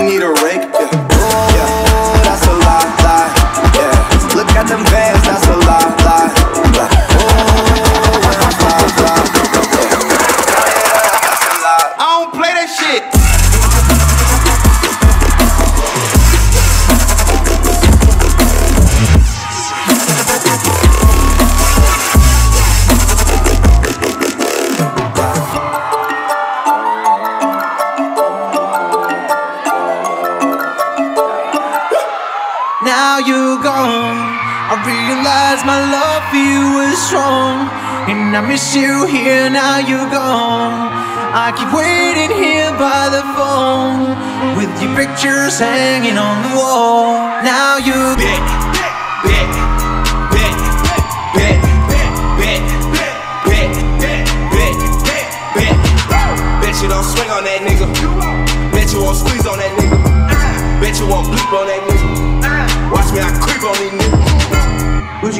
I need a raise. Now you're gone. I realize my love for you is strong. And I miss you here, now you're gone. I keep waiting here by the phone. With your pictures hanging on the wall. Now you Bet, bet, bet, bet, bet, bet, bet, bet, bet, bet, bet. Bet you don't swing on that nigga. Bet you won't squeeze on that nigga. Bet you won't bleep on that nigga.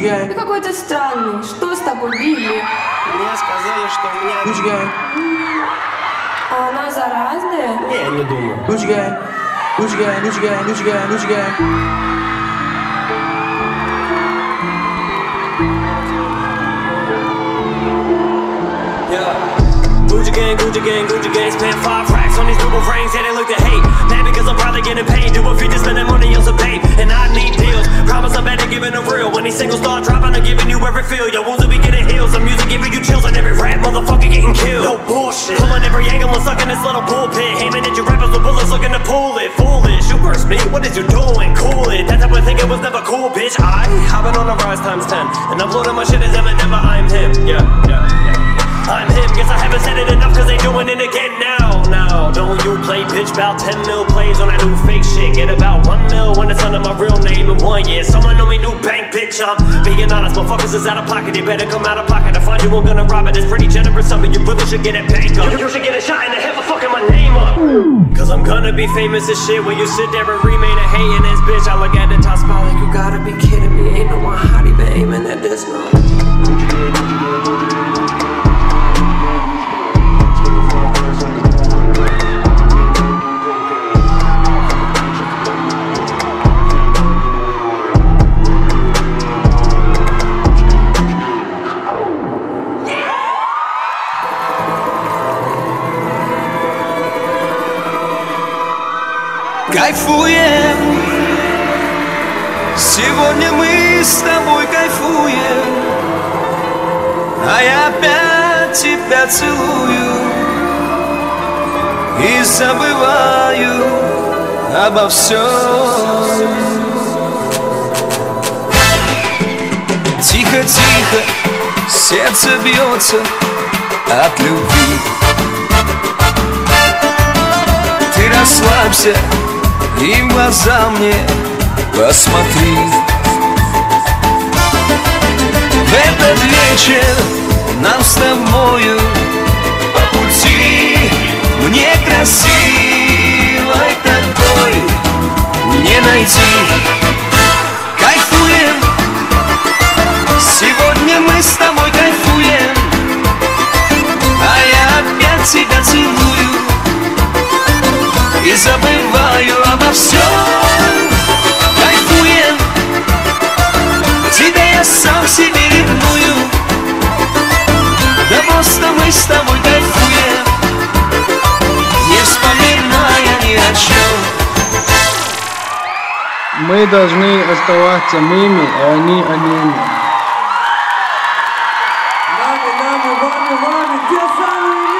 Ты какой-то странный. Что с тобой, Билли? Мне сказали, что у меня... Gucci gang, А она заразная? Не, не думаю. Gucci gang, Gucci gang, Gucci gang, Gucci gang, Gucci gang. Yeah. Gucci gang, Gucci gang, Gucci gang Spent five racks on these double rings, yeah, they look to hate Mad because I'm probably getting paid Do a feature, spending money on some babe Promise I'm better giving a real. When these singles start dropping, I'm giving you every feel. Your wounds will be getting healed Some music giving you chills And every rap motherfucker getting killed. No bullshit. Pulling every angle and stuck in this little pulpit Aiming at your rappers with bullets looking to pull it. Foolish, you burst me, what is you doing? Cool it, that type of thinking was never cool, bitch. I, I've been on the rise times 10 And uploading my shit is ever, never, I'm him. Yeah, yeah, yeah. I'm him, guess I haven't said it enough cause they doing it again now. Now, don't you play bitch about 10 mil plays on that new fake shit. Get about 1 mil when one year. Someone know me new bank bitch, I'm being honest. Motherfuckers is out of pocket, they better come out of pocket. I find you, I'm gonna rob it, it's pretty generous me. You really should get it bank up. You should get a shot in the head for fucking my name up. Cause I'm gonna be famous as shit When you sit there and remain a hating this bitch. I look at the top spot like you gotta be kidding me. Ain't no one hottie but aiming at this no Кайфуем. Сегодня мы с тобой кайфуем. А я опять тебя целую И забываю обо всем Тихо-тихо сердце бьется от любви. Ты расслабься и в глаза мне посмотри. В этот вечер нам с тобою по пути. Мне красивой такой не найти. Кайфуем, сегодня мы с тобой кайфуем. А я опять тебя целую. И забываю все всем Кайфуем. Тебя я сам себе ревную. Да просто мы с тобой кайфуем. Не вспоминая ни о чем Мы должны оставаться мыми, а они они Нами, нами, вами, вами, те самые